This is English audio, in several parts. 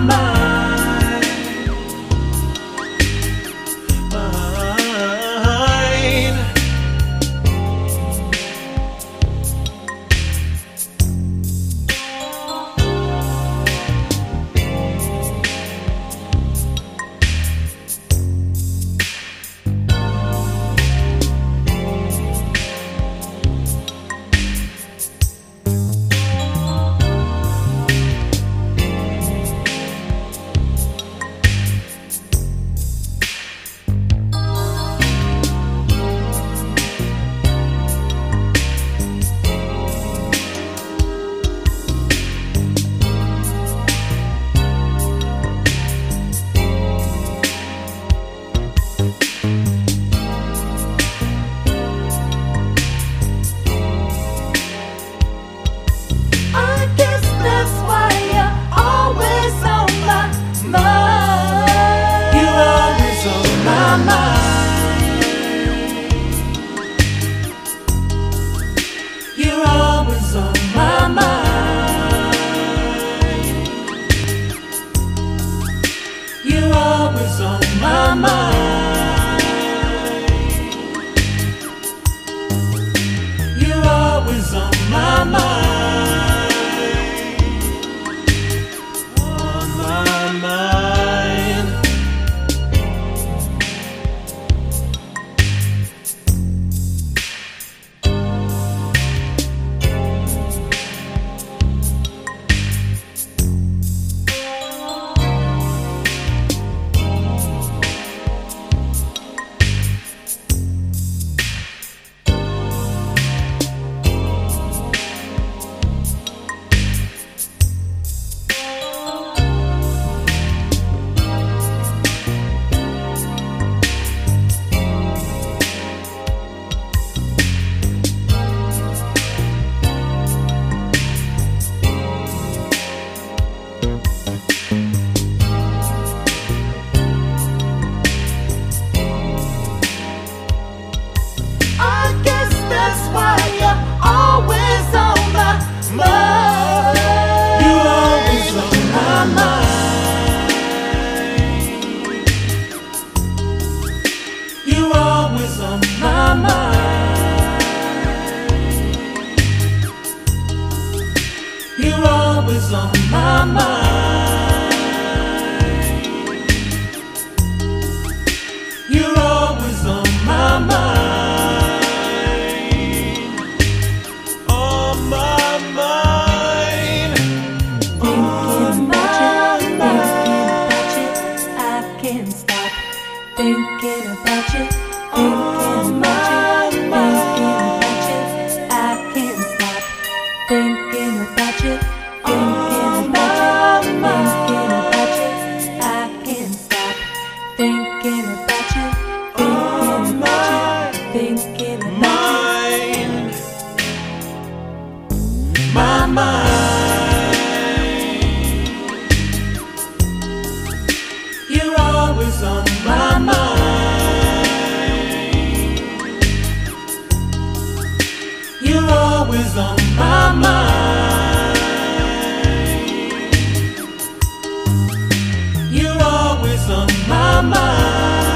my You're always on my mind. You're always on my mind. On my mind. Thinking my about you, mind. thinking about you, I can't stop thinking about you. is on my mind. You're always on my mind. You're always on my mind.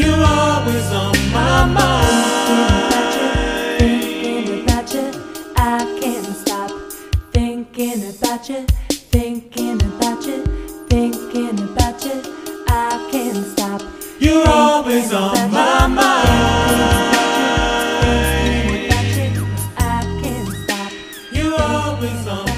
You're always on my mind. I can't stop. You're always on my mind. You're always on